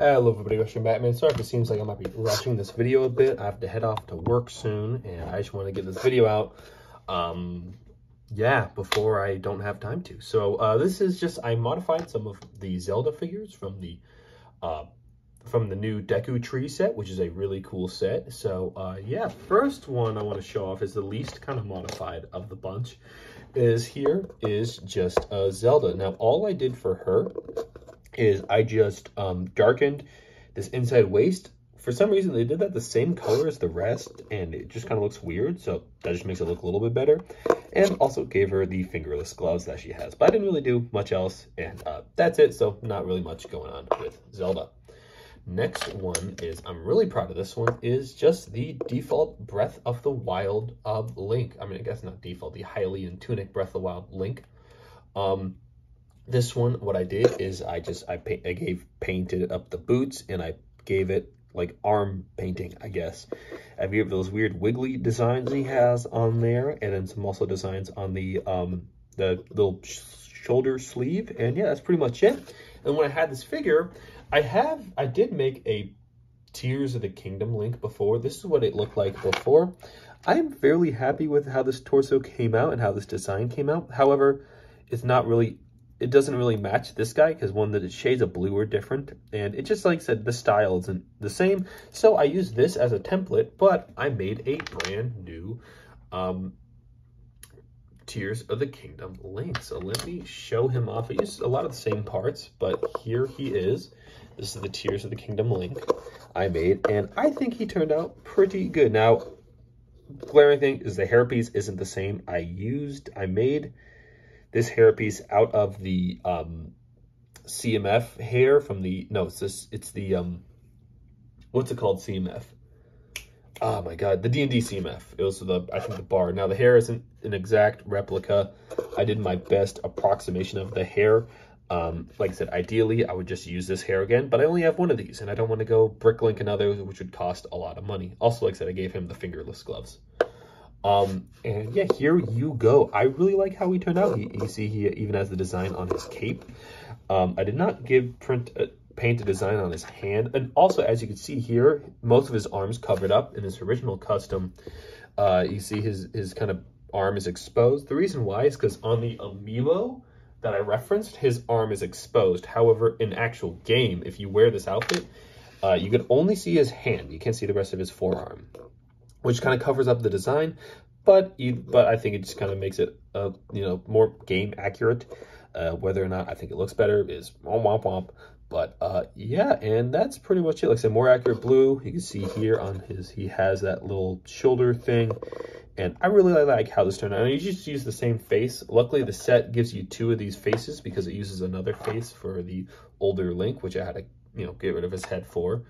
Hello everybody, Russian Batman. Sorry if it seems like I might be rushing this video a bit. I have to head off to work soon, and I just want to get this video out, um, yeah, before I don't have time to. So uh, this is just, I modified some of the Zelda figures from the, uh, from the new Deku Tree set, which is a really cool set. So uh, yeah, first one I want to show off is the least kind of modified of the bunch. Is here is just uh, Zelda. Now all I did for her is I just um, darkened this inside waist. For some reason, they did that the same color as the rest, and it just kind of looks weird, so that just makes it look a little bit better. And also gave her the fingerless gloves that she has, but I didn't really do much else, and uh, that's it, so not really much going on with Zelda. Next one is, I'm really proud of this one, is just the default Breath of the Wild uh, Link. I mean, I guess not default, the Hylian Tunic Breath of the Wild Link. Um, this one, what I did is I just, I, paint, I gave, painted up the boots and I gave it like arm painting, I guess. I gave those weird wiggly designs he has on there and then some also designs on the, um, the little sh shoulder sleeve. And yeah, that's pretty much it. And when I had this figure, I have, I did make a Tears of the Kingdom link before. This is what it looked like before. I am fairly happy with how this torso came out and how this design came out. However, it's not really it doesn't really match this guy because one the shades of blue are different and it just like I said the style isn't the same. So I use this as a template but I made a brand new um, Tears of the Kingdom link. So let me show him off. I used a lot of the same parts but here he is. This is the Tears of the Kingdom link I made and I think he turned out pretty good. Now glaring thing is the hairpiece isn't the same I used I made this hairpiece out of the um, CMF hair from the, no, it's this, it's the, um, what's it called, CMF? Oh my God, the D&D CMF. It was the, I think the bar. Now the hair isn't an exact replica. I did my best approximation of the hair. Um, like I said, ideally, I would just use this hair again, but I only have one of these, and I don't want to go Bricklink another, which would cost a lot of money. Also, like I said, I gave him the fingerless gloves. Um, and yeah, here you go. I really like how he turned out. He, you see, he even has the design on his cape. Um, I did not give print uh, paint a design on his hand. And also, as you can see here, most of his arms covered up in this original custom. Uh, you see his, his kind of arm is exposed. The reason why is because on the Amiibo that I referenced, his arm is exposed. However, in actual game, if you wear this outfit, uh, you can only see his hand. You can't see the rest of his forearm which kind of covers up the design, but but I think it just kind of makes it uh, you know more game accurate. Uh, whether or not I think it looks better is womp womp womp. But uh, yeah, and that's pretty much it. Like I said, more accurate blue. You can see here on his, he has that little shoulder thing. And I really like how this turned out. And you just use the same face. Luckily, the set gives you two of these faces because it uses another face for the older Link, which I had to, you know, get rid of his head for.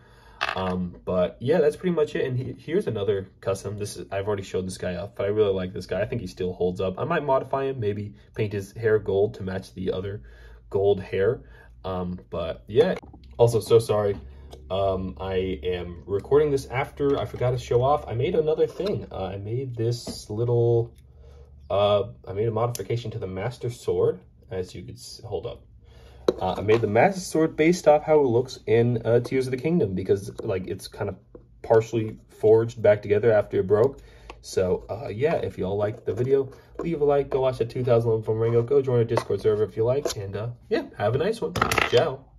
Um, but yeah, that's pretty much it. And he, here's another custom. This is, I've already showed this guy off, but I really like this guy. I think he still holds up. I might modify him, maybe paint his hair gold to match the other gold hair. Um, but yeah, also so sorry. Um, I am recording this after I forgot to show off. I made another thing. Uh, I made this little, uh, I made a modification to the Master Sword, as you could hold up. Uh, I made the Master Sword based off how it looks in uh, Tears of the Kingdom because like it's kind of partially forged back together after it broke. So uh, yeah, if y'all like the video, leave a like, go watch the 2011 from Rango, go join our Discord server if you like, and uh, yeah, have a nice one. Ciao.